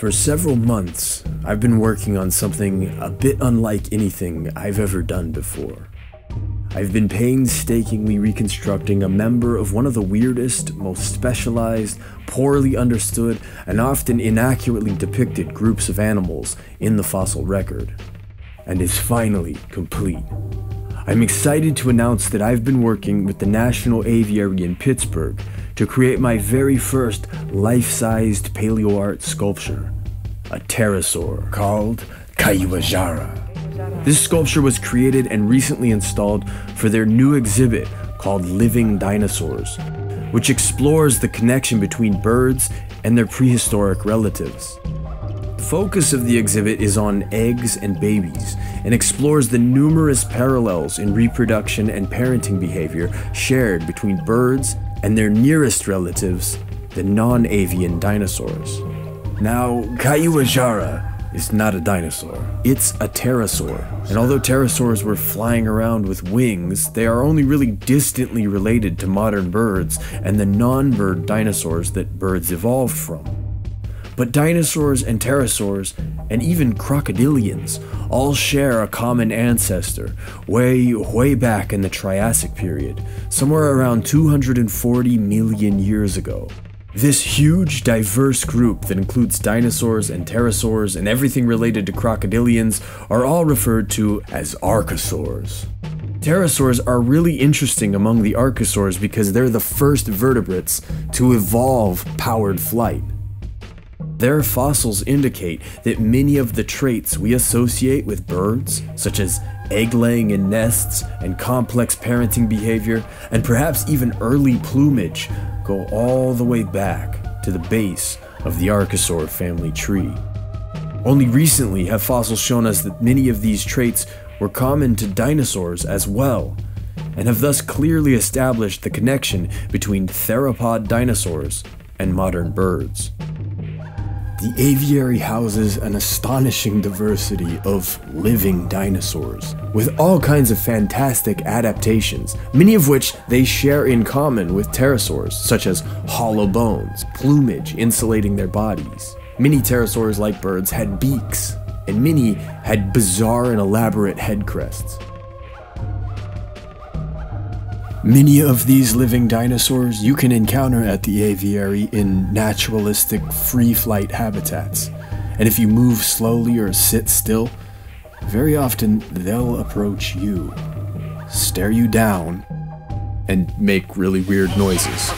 For several months, I've been working on something a bit unlike anything I've ever done before. I've been painstakingly reconstructing a member of one of the weirdest, most specialized, poorly understood, and often inaccurately depicted groups of animals in the fossil record. And it's finally complete. I'm excited to announce that I've been working with the National Aviary in Pittsburgh to create my very first life-sized paleo art sculpture, a pterosaur called Caiuajara. This sculpture was created and recently installed for their new exhibit called Living Dinosaurs, which explores the connection between birds and their prehistoric relatives. The focus of the exhibit is on eggs and babies and explores the numerous parallels in reproduction and parenting behavior shared between birds and their nearest relatives, the non avian dinosaurs. Now, Caiuajara is not a dinosaur. It's a pterosaur. And although pterosaurs were flying around with wings, they are only really distantly related to modern birds and the non bird dinosaurs that birds evolved from. But dinosaurs and pterosaurs, and even crocodilians, all share a common ancestor way, way back in the Triassic period, somewhere around 240 million years ago. This huge, diverse group that includes dinosaurs and pterosaurs and everything related to crocodilians are all referred to as archosaurs. Pterosaurs are really interesting among the archosaurs because they're the first vertebrates to evolve powered flight. Their fossils indicate that many of the traits we associate with birds, such as egg laying in nests and complex parenting behavior, and perhaps even early plumage, go all the way back to the base of the Archosaur family tree. Only recently have fossils shown us that many of these traits were common to dinosaurs as well, and have thus clearly established the connection between theropod dinosaurs and modern birds. The aviary houses an astonishing diversity of living dinosaurs, with all kinds of fantastic adaptations, many of which they share in common with pterosaurs, such as hollow bones, plumage insulating their bodies. Many pterosaurs, like birds, had beaks, and many had bizarre and elaborate head crests. Many of these living dinosaurs you can encounter at the aviary in naturalistic free flight habitats. And if you move slowly or sit still, very often they'll approach you, stare you down, and make really weird noises.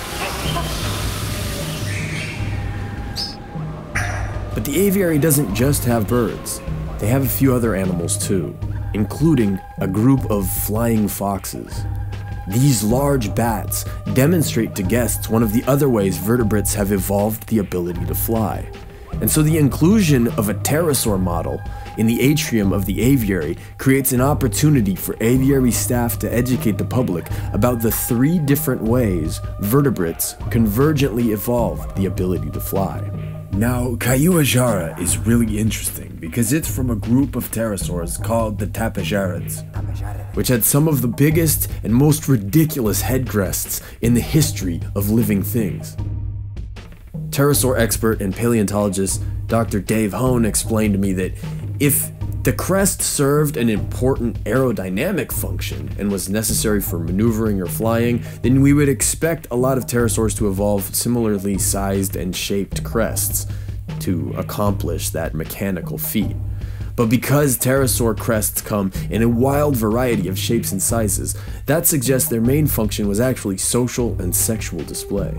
But the aviary doesn't just have birds, they have a few other animals too, including a group of flying foxes. These large bats demonstrate to guests one of the other ways vertebrates have evolved the ability to fly. And so the inclusion of a pterosaur model in the atrium of the aviary creates an opportunity for aviary staff to educate the public about the three different ways vertebrates convergently evolved the ability to fly. Now, Caiuajara is really interesting because it's from a group of pterosaurs called the Tapejarids, which had some of the biggest and most ridiculous head crests in the history of living things. Pterosaur expert and paleontologist Dr. Dave Hone explained to me that if the crest served an important aerodynamic function and was necessary for maneuvering or flying, then we would expect a lot of pterosaurs to evolve similarly sized and shaped crests to accomplish that mechanical feat. But because pterosaur crests come in a wild variety of shapes and sizes, that suggests their main function was actually social and sexual display.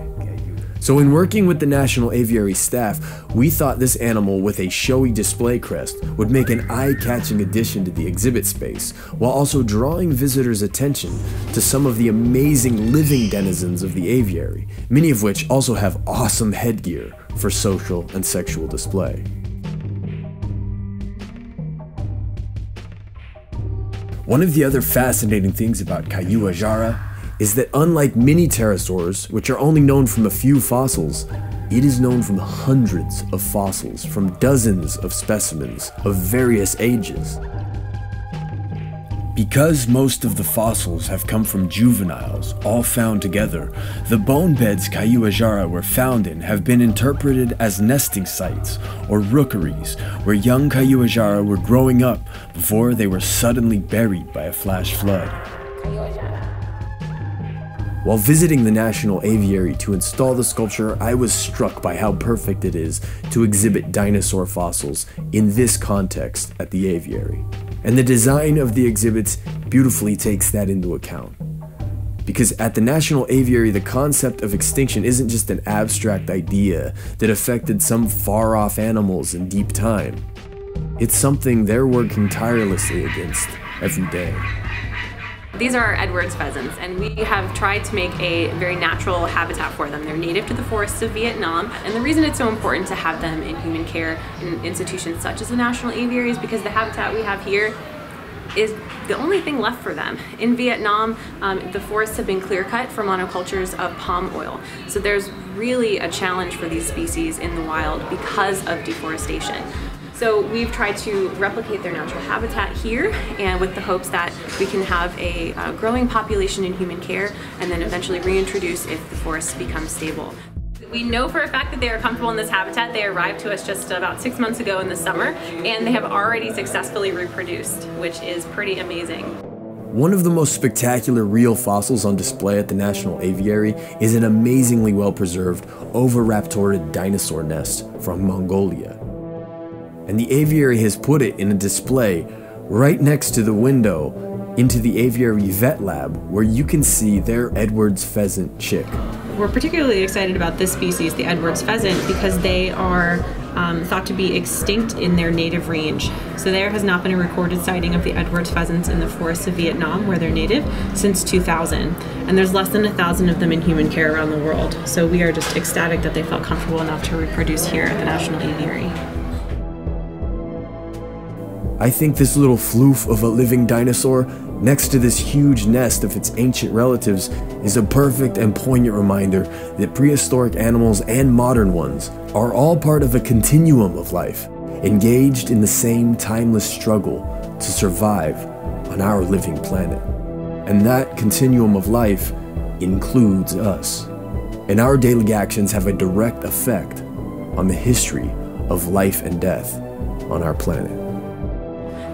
So, in working with the National Aviary staff, we thought this animal with a showy display crest would make an eye catching addition to the exhibit space, while also drawing visitors' attention to some of the amazing living denizens of the aviary, many of which also have awesome headgear for social and sexual display. One of the other fascinating things about Caiuajara is that unlike many pterosaurs, which are only known from a few fossils, it is known from hundreds of fossils from dozens of specimens of various ages. Because most of the fossils have come from juveniles, all found together, the bone beds Caiuajara were found in have been interpreted as nesting sites or rookeries where young Caiuajara were growing up before they were suddenly buried by a flash flood. While visiting the National Aviary to install the sculpture, I was struck by how perfect it is to exhibit dinosaur fossils in this context at the aviary. And the design of the exhibits beautifully takes that into account. Because at the National Aviary, the concept of extinction isn't just an abstract idea that affected some far off animals in deep time. It's something they're working tirelessly against every day. These are Edwards pheasants, and we have tried to make a very natural habitat for them. They're native to the forests of Vietnam, and the reason it's so important to have them in human care in institutions such as the National Aviary is because the habitat we have here is the only thing left for them. In Vietnam, um, the forests have been clear cut for monocultures of palm oil. So there's really a challenge for these species in the wild because of deforestation. So we've tried to replicate their natural habitat here and with the hopes that we can have a uh, growing population in human care and then eventually reintroduce if the forest becomes stable. We know for a fact that they are comfortable in this habitat. They arrived to us just about six months ago in the summer and they have already successfully reproduced, which is pretty amazing. One of the most spectacular real fossils on display at the National Aviary is an amazingly well preserved oviraptorid dinosaur nest from Mongolia and the aviary has put it in a display right next to the window into the aviary vet lab where you can see their Edwards pheasant chick. We're particularly excited about this species, the Edwards pheasant, because they are um, thought to be extinct in their native range. So there has not been a recorded sighting of the Edwards pheasants in the forests of Vietnam, where they're native, since 2000. And there's less than a thousand of them in human care around the world. So we are just ecstatic that they felt comfortable enough to reproduce here at the National Aviary. I think this little floof of a living dinosaur next to this huge nest of its ancient relatives is a perfect and poignant reminder that prehistoric animals and modern ones are all part of a continuum of life, engaged in the same timeless struggle to survive on our living planet. And that continuum of life includes us. And our daily actions have a direct effect on the history of life and death on our planet.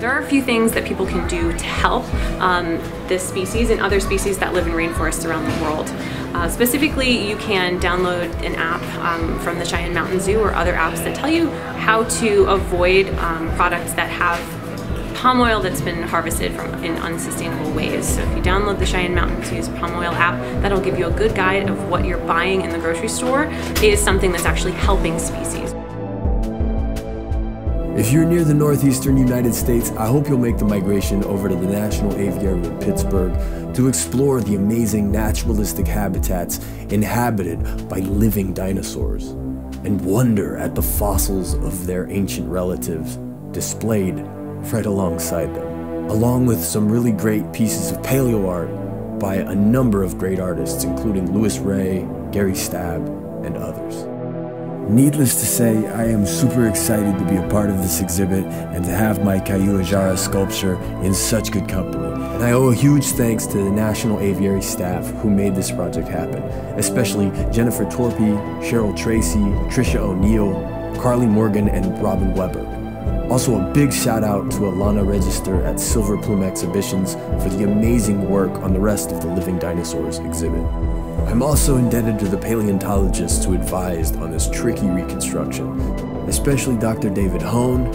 There are a few things that people can do to help um, this species and other species that live in rainforests around the world. Uh, specifically, you can download an app um, from the Cheyenne Mountain Zoo or other apps that tell you how to avoid um, products that have palm oil that's been harvested from in unsustainable ways. So if you download the Cheyenne Mountain Zoo's palm oil app, that'll give you a good guide of what you're buying in the grocery store is something that's actually helping species. If you're near the northeastern United States, I hope you'll make the migration over to the National Aviary in Pittsburgh to explore the amazing naturalistic habitats inhabited by living dinosaurs and wonder at the fossils of their ancient relatives displayed right alongside them, along with some really great pieces of paleo art by a number of great artists, including Luis Rey, Gary Staab, and others. Needless to say, I am super excited to be a part of this exhibit and to have my Caiuajara sculpture in such good company. And I owe a huge thanks to the National Aviary staff who made this project happen, especially Jennifer Torpie, Cheryl Tracy, Tricia Oneal, Carly Morgan, and Robin Weber. Also, a big shout out to Alanna Regester at Silver Plume Exhibitions for the amazing work on the rest of the Living Dinosaurs exhibit. I'm also indebted to the paleontologists who advised on this tricky reconstruction, especially Dr. David Hone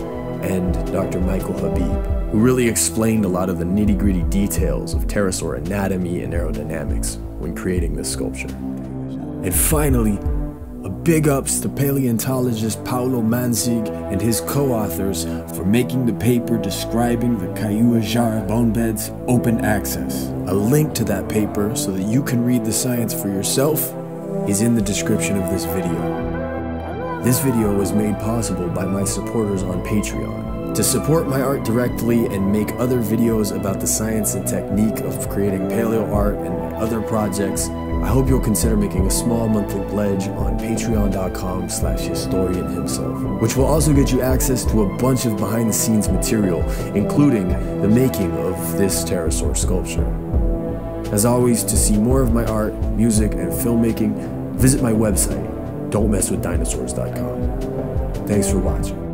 and Dr. Michael Habib, who really explained a lot of the nitty gritty details of pterosaur anatomy and aerodynamics when creating this sculpture. And finally, a big ups to paleontologist Paulo Manzig and his co-authors for making the paper describing the Caiuajara bone beds open access. A link to that paper so that you can read the science for yourself is in the description of this video. This video was made possible by my supporters on Patreon. To support my art directly and make other videos about the science and technique of creating paleo art and other projects, I hope you'll consider making a small monthly pledge on patreon.com slash historian himself, which will also get you access to a bunch of behind the scenes material, including the making of this pterosaur sculpture. As always, to see more of my art, music, and filmmaking, visit my website, don'tmesswithdinosaurs.com. Thanks for watching.